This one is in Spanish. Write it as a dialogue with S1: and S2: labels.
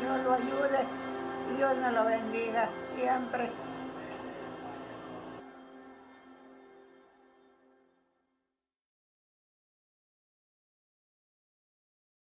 S1: Dios lo ayude, Dios nos lo bendiga siempre.